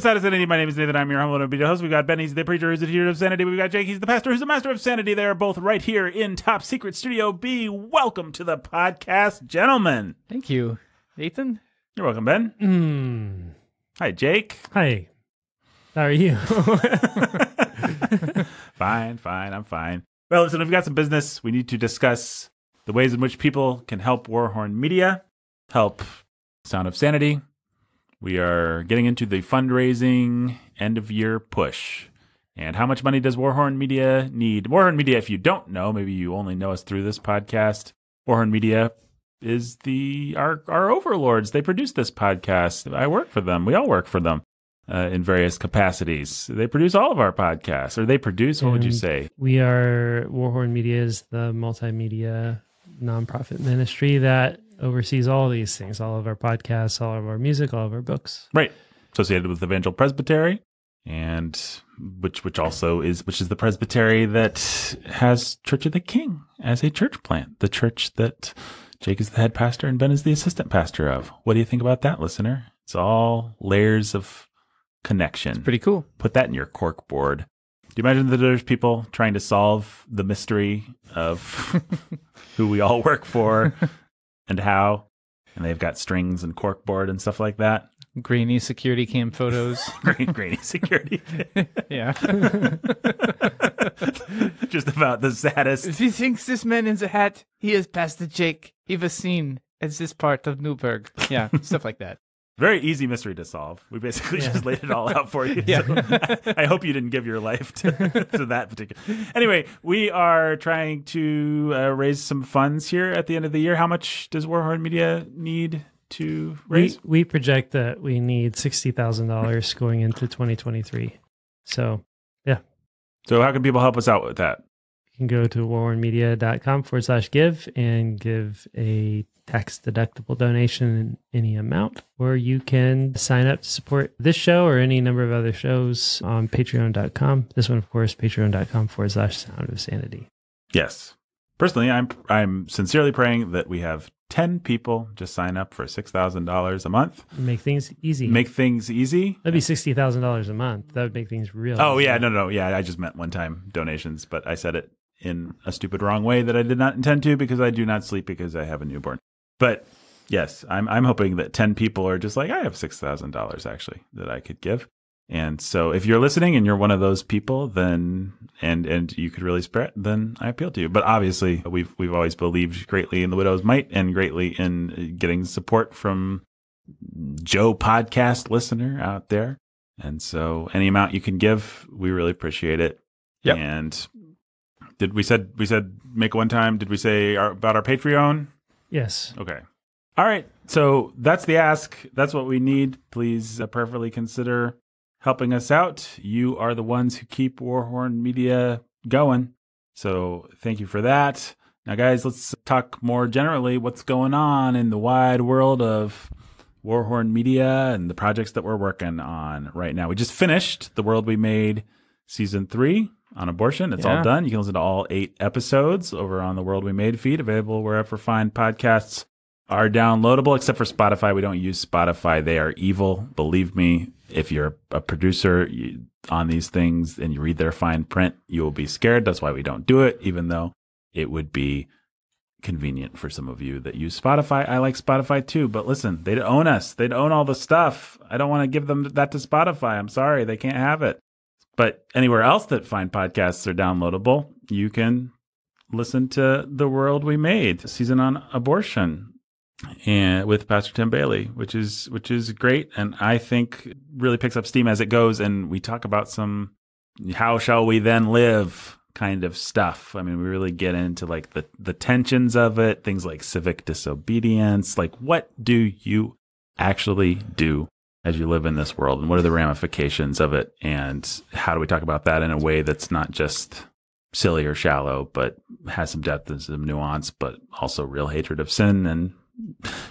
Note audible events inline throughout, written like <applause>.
beside us, Sanity. My name is Nathan. I'm your humble and obedient host. We've got Ben. He's the preacher who's the teacher of sanity. We've got Jake. He's the pastor who's the master of sanity. They are both right here in Top Secret Studio B. Welcome to the podcast, gentlemen. Thank you, Nathan. You're welcome, Ben. Mm. Hi, Jake. Hi. How are you? <laughs> <laughs> fine, fine. I'm fine. Well, listen, we've got some business. We need to discuss the ways in which people can help Warhorn Media, help Sound of Sanity. We are getting into the fundraising end of year push. And how much money does Warhorn Media need? Warhorn Media, if you don't know, maybe you only know us through this podcast. Warhorn Media is the our our overlords. They produce this podcast. I work for them. We all work for them uh, in various capacities. They produce all of our podcasts, or they produce. What would you say? we are Warhorn Media is the multimedia nonprofit ministry that oversees all these things, all of our podcasts, all of our music, all of our books. Right, associated with Evangel Presbytery, and which which also is which is the presbytery that has Church of the King as a church plant, the church that Jake is the head pastor and Ben is the assistant pastor of. What do you think about that, listener? It's all layers of connection. Pretty cool. Put that in your cork board. Do you imagine that there's people trying to solve the mystery of <laughs> who we all work for and how? And they've got strings and corkboard and stuff like that. Grainy security cam photos. <laughs> Green, grainy security. <laughs> yeah. <laughs> Just about the saddest. if he thinks this man in the hat, he is the Jake. He was seen as this part of Newburgh. Yeah, stuff like that. Very easy mystery to solve. We basically just laid it all out for you. <laughs> Yeah. So I, I hope you didn't give your life to, <laughs> to that particular. Anyway, we are trying to uh, raise some funds here at the end of the year. How much does Warhorn Media need to raise? We we project that we need sixty thousand dollars going into twenty twenty three. So yeah. so, how can people help us out with that? you can go to warhornmedia.com forward slash give and give a tax deductible donation in any amount, or you can sign up to support this show or any number of other shows on patreon.com. This one, of course, patreon.com forward slash sound of sanity. Yes. Personally, I'm I'm sincerely praying that we have ten people just sign up for six thousand dollars a month. Make things easy. Make things easy. That'd be sixty thousand dollars a month. That would make things real. Oh easy. yeah, no, no, yeah. I just meant one time donations, but I said it in a stupid wrong way that I did not intend to because I do not sleep because I have a newborn. But yes, I'm I'm hoping that ten people are just like I have six thousand dollars actually that I could give. And so if you're listening and you're one of those people, then and and you could really spread, then I appeal to you. But obviously, we've we've always believed greatly in the widow's might and greatly in uh, getting support from Joe podcast listener out there. And so any amount you can give, we really appreciate it. Yep. And did we said we said make one time? Did we say our, about our Patreon? Yes. Okay. All right. So that's the ask. That's what we need. Please uh, consider helping us out. You are the ones who keep Warhorn Media going. So thank you for that. Now, guys, let's talk more generally what's going on in the wide world of Warhorn Media and the projects that we're working on right now. We just finished The World We Made season three on abortion. It's all done. You can listen to all eight episodes over on the World We Made feed, available wherever fine podcasts are downloadable, except for Spotify. We don't use Spotify. They are evil. Believe me, if you're a producer you, on these things and you read their fine print, you will be scared. That's why we don't do it, even though it would be convenient for some of you that use Spotify. I like Spotify too, but listen, they'd own us. They'd own all the stuff. I don't want to give them that to Spotify. I'm sorry, they can't have it. But anywhere else that fine podcasts are downloadable, you can listen to The World We Made, season on abortion and with Pastor Tim Bailey, which is which is great. And I think really picks up steam as it goes. And we talk about some how shall we then live kind of stuff. I mean, we really get into like the the tensions of it, things like civic disobedience, like what do you actually do as you live in this world and what are the ramifications of it and how do we talk about that in a way that's not just silly or shallow but has some depth and some nuance but also real hatred of sin and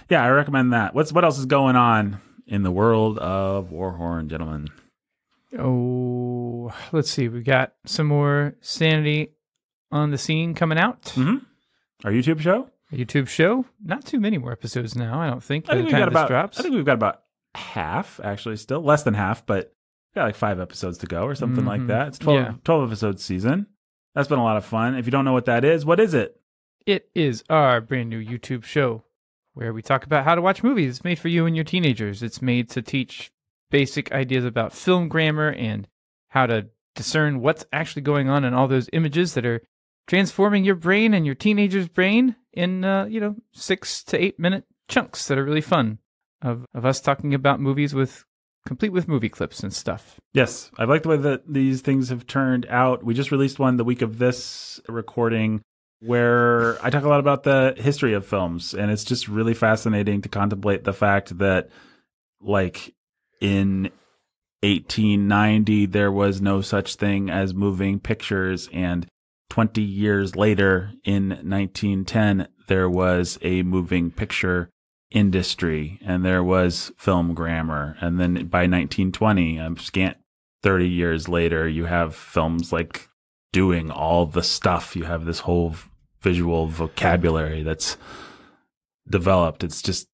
yeah, I recommend that. What's what else is going on in the world of Warhorn, gentlemen? Oh, let's see. We've got some more Sanity on the Scene coming out. Mm-hmm. Our YouTube show. YouTube show. Not too many more episodes now, I don't think. I think we've got about. drops. I think we've got about half, actually, still less than half, but got like five episodes to go or something like Mhm. that. It's 12, Yeah. 12 episode season. That's been a lot of fun. If you don't know what that is, what is it? It is our brand new YouTube show where we talk about how to watch movies. It's made for you and your teenagers. It's made to teach basic ideas about film grammar and how to discern what's actually going on in all those images that are transforming your brain and your teenager's brain in uh, you know six to eight minute chunks that are really fun of of us talking about movies with complete with movie clips and stuff. Yes, I like the way that these things have turned out. We just released one the week of this recording where I talk a lot about the history of films, and it's just really fascinating to contemplate the fact that, like, in 1890, there was no such thing as moving pictures, and 20 years later, in 1910, there was a moving picture industry and there was film grammar. And then by 1920, um, scant 30 years later, you have films like doing all the stuff. You have this whole visual vocabulary that's developed. It's just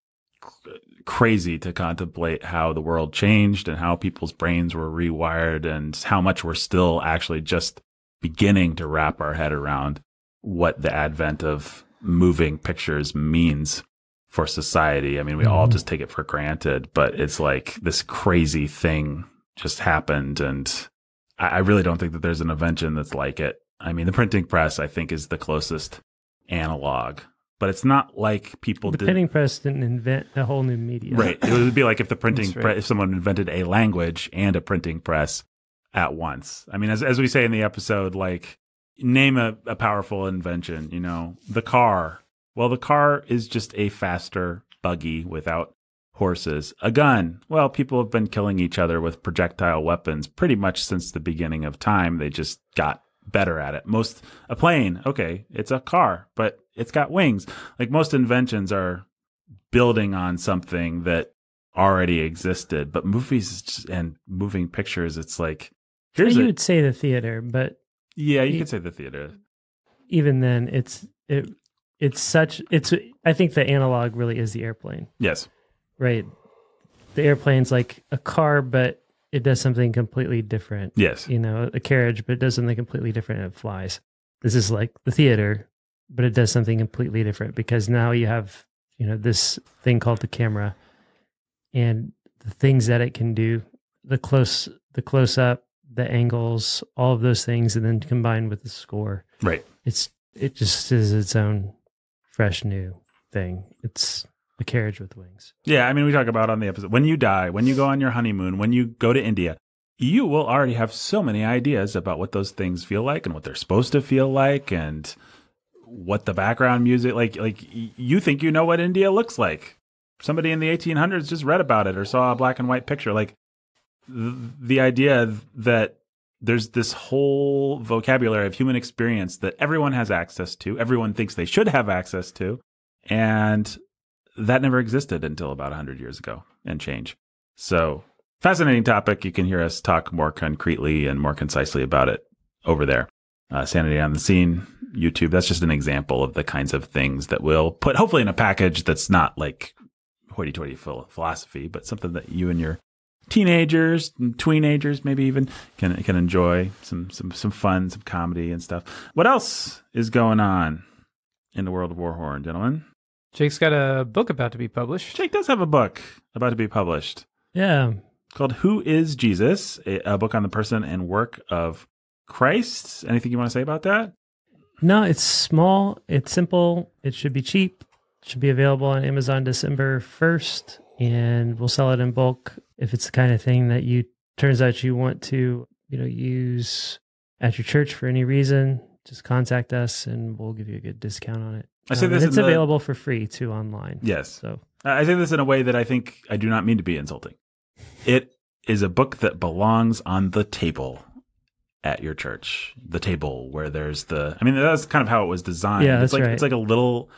crazy to contemplate how the world changed and how people's brains were rewired and how much we're still actually just beginning to wrap our head around what the advent of moving pictures means for society. I mean, we all Mhm. just take it for granted, but it's like this crazy thing just happened. And I, I really don't think that there's an invention that's like it. I mean, the printing press, I think, is the closest analog, but it's not like people the did. printing press didn't invent a whole new media. Right. It would be like if the <laughs> printing, right. pre- if someone invented a language and a printing press at once. I mean, as as we say in the episode, like name a, a powerful invention. You know, the car. Well, the car is just a faster buggy without horses. A gun. Well, people have been killing each other with projectile weapons pretty much since the beginning of time. They just got better at it. Most a plane, okay, it's a car, but it's got wings. Like most inventions are building on something that already existed. But movies and moving pictures, it's like here's you a would say the theater, but yeah, you you- could say the theater. even then, it's it it's such it's. I think the analog really is the airplane, Yes, right? The airplane's like a car, but it does something completely different. yes, You know, a carriage, but it does something completely different and it flies. This is like the theater, but it does something completely different because now you have you know this thing called the camera, and the things that it can do, the close the close up, the angles, all of those things, and then combined with the score right. it's it just is its own fresh new thing. It's a carriage with wings. Yeah, I mean, we talk about on the episode when you die, when you go on your honeymoon, when you go to India, you will already have so many ideas about what those things feel like and what they're supposed to feel like and what the background music like like you think you know what India looks like. Somebody in the 1800s just read about it or saw a black and white picture like th- the idea that there's this whole vocabulary of human experience that everyone has access to, everyone thinks they should have access to, and that never existed until about 100 years ago and change. So, fascinating topic. You can hear us talk more concretely and more concisely about it over there. Uh, Sanity on the Scene, YouTube. That's just an example of the kinds of things that we'll put hopefully in a package that's not like hoity toity philosophy, but something that you and your teenagers and teenagers maybe even can can enjoy some some some fun some comedy and stuff what else is going on in the world of warhorn gentlemen Jake's got a book about to be published. Jake does have a book about to be published Yeah. called Who is Jesus? A, a book on the person and work of Christ. Anything you want to say about that? No, it's small, it's simple, it should be cheap. It should be available on Amazon December 1st and we'll sell it in bulk if it's the kind of thing that you turns out you want to, you know, use at your church for any reason, just contact us and we'll give you a good discount on it. I say Um, this it's the- available for free too online. Yes. So I say this in a way that I think I do not mean to be insulting. It is a book that belongs on the table at your church. The table where there's the I mean that's kind of how it was designed. Yeah, it's that's like right. it's like a little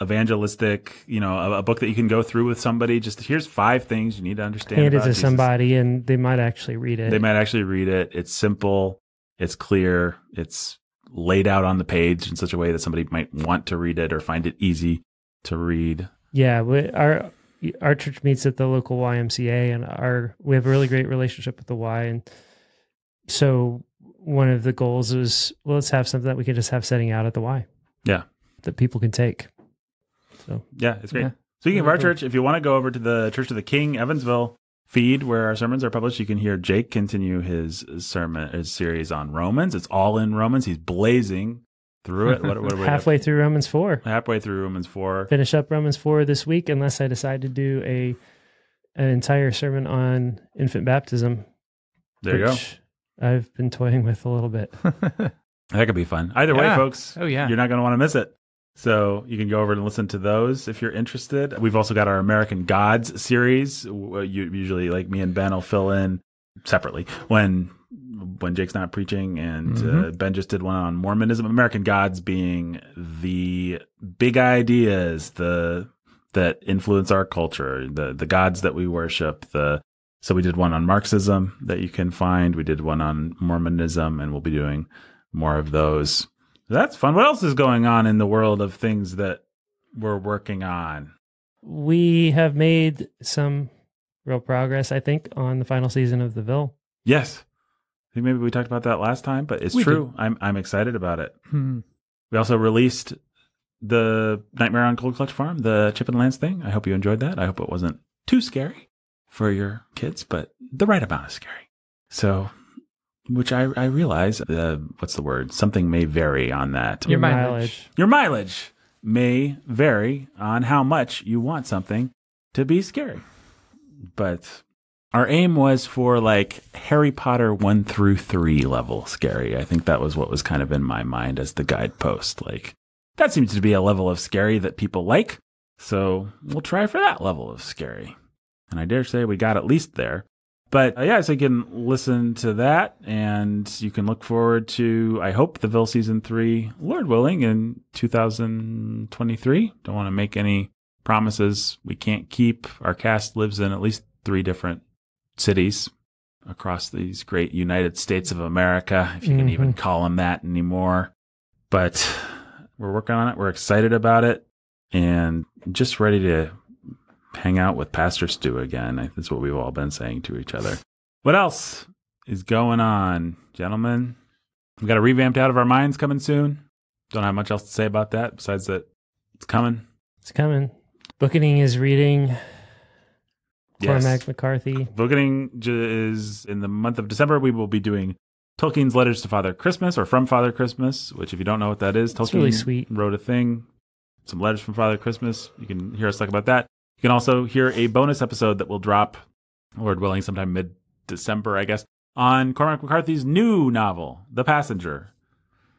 evangelistic, you know, a, a book that you can go through with somebody. Just here's five things you need to understand. hand it to Jesus. somebody and they might actually read it. They might actually read it. It's simple. It's clear. It's laid out on the page in such a way that somebody might want to read it or find it easy to read. Yeah, we, our our church meets at the local YMCA, and our we have a really great relationship with the Y, and so one of the goals is well, let's have something that we can just have setting out at the Y. Yeah. that people can take. So Yeah, it's great. Yeah. Speaking of our church, if you want to go over to the Church of the King Evansville feed where our sermons are published, you can hear Jake continue his sermon his series on Romans. It's all in Romans. He's blazing through it. What, what are we <laughs> halfway through Romans four, halfway through Romans four. finish up Romans four this week, unless I decide to do a an entire sermon on infant baptism. There you go. I've been toying with a little bit. <laughs> <laughs> That could be fun. Either way, folks, Oh, yeah. you're not going to want to miss it. So you can go over and listen to those if you're interested. We've also got our American Gods series. You usually, like me and Ben, will fill in separately when when Jake's not preaching, and uh, Mhm. Ben just did one on Mormonism. American Gods being the big ideas, the that influence our culture, the the gods that we worship. The so we did one on Marxism that you can find. We did one on Mormonism, and we'll be doing more of those. That's fun. What else is going on in the world of things that we're working on? we have made some real progress, I think, on the final season of The Ville. Yes. I think maybe we talked about that last time, but it's We true. I'm I'm excited about it. Hmm. We also released the Nightmare on Cold Clutch Farm, the Chip and Lance thing. I hope you enjoyed that. I hope it wasn't too scary for your kids, but the right amount of scary. So, which I I realize, uh, what's the word? Something may vary on that. Your mileage. Your mileage may vary on how much you want something to be scary. But our aim was for like Harry Potter 1 through 3 level scary. I think that was what was kind of in my mind as the guidepost. Like, that seems to be a level of scary that people like. So we'll try for that level of scary. And I dare say we got at least there. But uh, yeah, so you can listen to that and you can look forward to, I hope, the Ville season three, Lord willing, in 2023. Don't want to make any promises we can't keep. Our cast lives in at least three different cities across these great United States of America, if you can even call them that anymore. But we're working on it. We're excited about it and just ready to hang out with Pastor Stu again. That's what we've all been saying to each other. What else is going on, gentlemen? We've got a revamped Out of Our Minds coming soon. Don't have much else to say about that besides that it's coming. It's coming. Bookening is reading Yes. Cormac McCarthy. Booking is in the month of December. We will be doing Tolkien's Letters to Father Christmas or From Father Christmas, which, if you don't know what that is, Tolkien really sweet. wrote a thing, some letters from Father Christmas. You can hear us talk about that. You can also hear a bonus episode that will drop, Lord willing, sometime mid December, I guess, on Cormac McCarthy's new novel, The Passenger,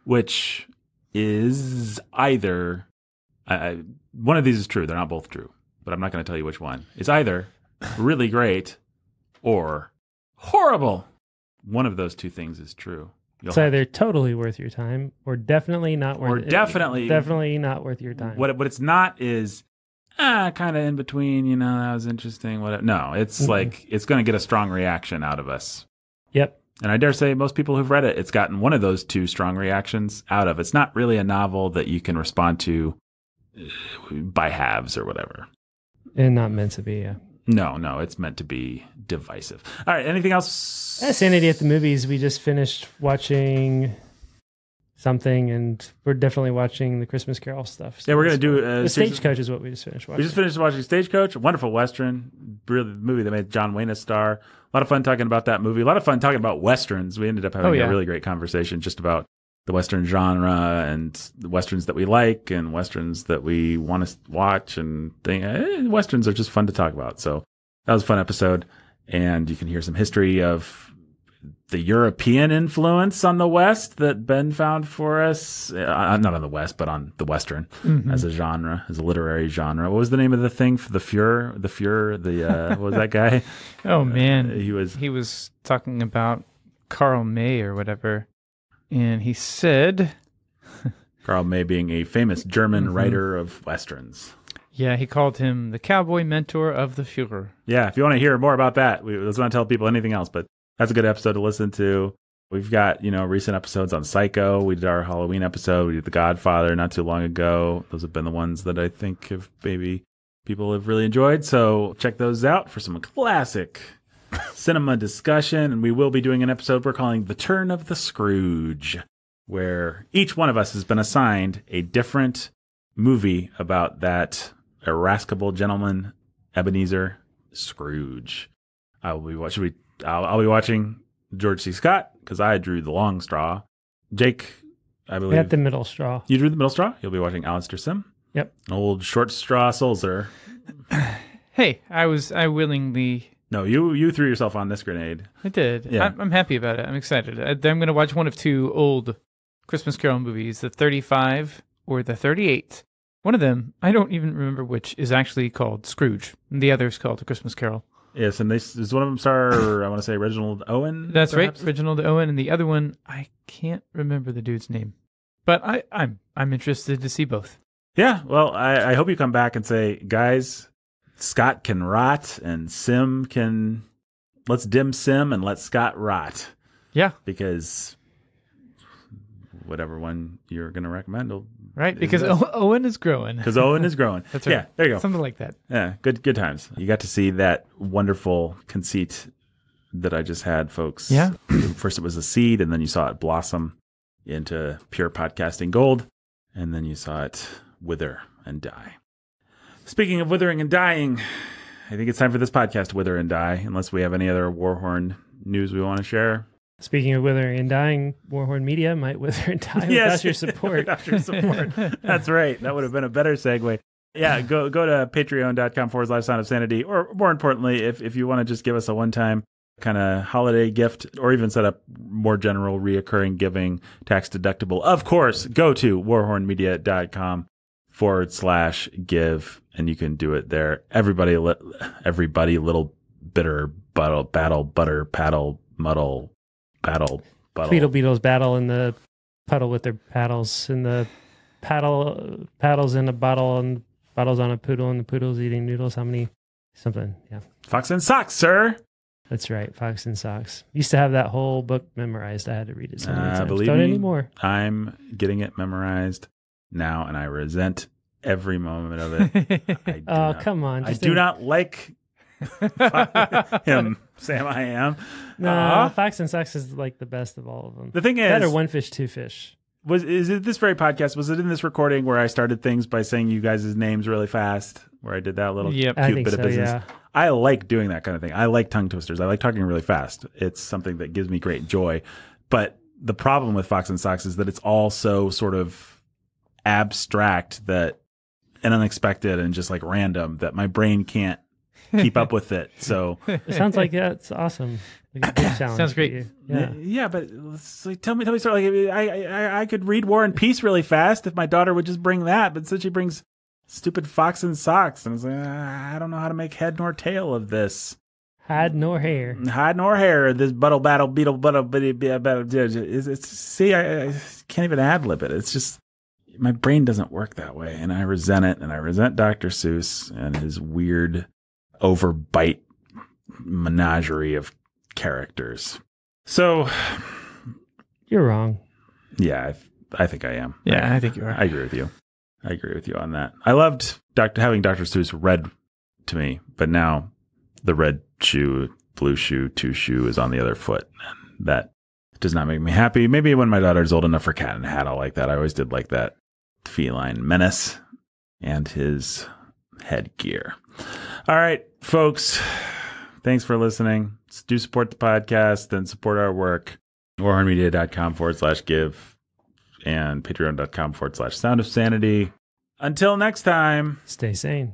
which is either I- one of these is true. They're not both true, but I'm not going to tell you which one. It's either really great or horrible. One of those two things is true. You'll It's either totally worth your time or definitely not worth Or it. definitely- definitely not worth your time. What what it's not is ah kind of in between. You know that was interesting. What no, it's Mhm. like it's going to get a strong reaction out of us. Yep. And I dare say most people who've read it, it's gotten one of those two strong reactions out of. It's not really a novel that you can respond to uh, by halves or whatever. And not meant to be. Yeah. No, no, it's meant to be divisive. All right, anything else? Sanity at the movies. We just finished watching something, and we're definitely watching the Christmas Carol stuff. Yeah, we're gonna do uh, the Stagecoach is what we just finished watching. We just finished watching Stagecoach, a wonderful western, really movie that made John Wayne a star. A lot of fun talking about that movie. A lot of fun talking about westerns. We ended up having Oh, yeah. a really great conversation just about the western genre and the westerns that we like and westerns that we want to watch and thing. eh, Westerns are just fun to talk about. So that was a fun episode, and you can hear some history of the European influence on the West that Ben found for us. Uh, not on the West, but on the Western Mhm. as a genre, as a literary genre. What was the name of the thing for the Fuhrer? The Fuhrer, the uh, what was that guy? <laughs> oh man, he was he was talking about Karl May or whatever, and he said, <laughs> Karl May, being a famous German Mhm. writer of westerns. yeah, he called him the cowboy mentor of the Fuhrer. Yeah, if you want to hear more about that, we, let's not tell people anything else, but that's a good episode to listen to. We've got, you know, recent episodes on Psycho. We did our Halloween episode. We did The Godfather not too long ago. Those have been the ones that I think have maybe people have really enjoyed. So check those out for some classic <laughs> cinema discussion. And we will be doing an episode we're calling The Turn of the Scrooge, where each one of us has been assigned a different movie about that irascible gentleman, Ebenezer Scrooge. I will be watching. We, I'll, I'll be watching George C. Scott because I drew the long straw. Jake, I believe We had the middle straw. you drew the middle straw. You'll be watching Alastair Sim. Yep. An old short straw Sulzer. <clears throat> Hey, I was I willingly No, you you threw yourself on this grenade. I did. Yeah. I'm, I'm happy about it. I'm excited. I, I'm going to watch one of two old Christmas Carol movies, the 35 or the 38. One of them, I don't even remember which, is actually called Scrooge. And the other is called A Christmas Carol. Yes, and this is one of them star. <coughs> I want to say Reginald Owen. That's perhaps? right, Reginald Owen. And the other one, I can't remember the dude's name. But I, I'm I'm interested to see both. Yeah. Well, I, I hope you come back and say, guys, Scott can rot and Sim can. Let's dim Sim and let Scott rot Yeah, because whatever one you're going to recommend will. Right. Because o- <laughs> Owen is growing. Because Owen is growing. <laughs> That's right. Yeah, there you go. Something like that. Yeah, good good times. You got to see that wonderful conceit that I just had, folks. Yeah. <clears throat> First it was a seed, and then you saw it blossom into pure podcasting gold, and then you saw it wither and die. Speaking of withering and dying, I think it's time for this podcast to wither and die, unless we have any other Warhorn news we want to share. Speaking of withering and dying, Warhorn Media might wither and die without your support. <laughs> Without your support. That's right. That would have been a better segue. Yeah, go go to patreon.com forward slash sound of sanity. Or more importantly, if, if you want to just give us a one time kind of holiday gift or even set up more general reoccurring giving tax deductible, of course, go to warhornmedia.com forward slash give and you can do it there. Everybody, everybody, little bitter battle, battle, butter, paddle, muddle, battle, battle. Tweedle Beetles battle in the puddle with their paddles in the paddle paddles in a bottle and bottles on a poodle and the poodle's eating noodles. How many? Something. Yeah, Fox in socks, sir. that's right. Fox in Socks. Used to have that whole book memorized. I had to read it so many Uh, times. believe Don't me, anymore. I'm getting it memorized now, and I resent every moment of it. <laughs> I do Oh, come on. I do not like him, Sam. I am. No, Uh, Fox in Socks is like the best of all of them. the thing That or is, one fish, two fish. was is it this very podcast? Was it in this recording where I started things by saying you guys' names really fast? Where I did that little Yep. cute I think bit so. of business. Yeah. I like doing that kind of thing. I like tongue twisters. I like talking really fast. It's something that gives me great joy. But the problem with Fox in Socks is that it's all so sort of abstract that and unexpected and just like random that my brain can't keep up with it. So It sounds like that's awesome. Like a good challenge Sounds great. yeah, Yeah. but let's, like, tell me, tell me, sort of like I, I, I could read War and Peace really fast if my daughter would just bring that, but since she brings stupid Fox in Socks, and it's like ah, I don't know how to make head nor tail of this. Hide nor hair. hide nor hair. This buttle battle beetle buttle bitty bitty battle. It's, it's see, I, I can't even ad lib it. It's just my brain doesn't work that way, and I resent it. And I resent Dr. Seuss and his weird overbite menagerie of characters. So, You're wrong. yeah, I, I think I am. yeah, I think you are. I agree with you. I agree with you on that. I loved having Dr. Seuss read to me, but now the red shoe, blue shoe, two shoe is on the other foot. And that does not make me happy. Maybe when my daughter's old enough for cat and hat, I'll like that. I always did like that feline menace and his headgear. All right, folks. Thanks for listening. Do support the podcast and support our work. warhornmedia.com forward slash give and patreon.com forward slash sound of sanity. Until next time. Stay sane.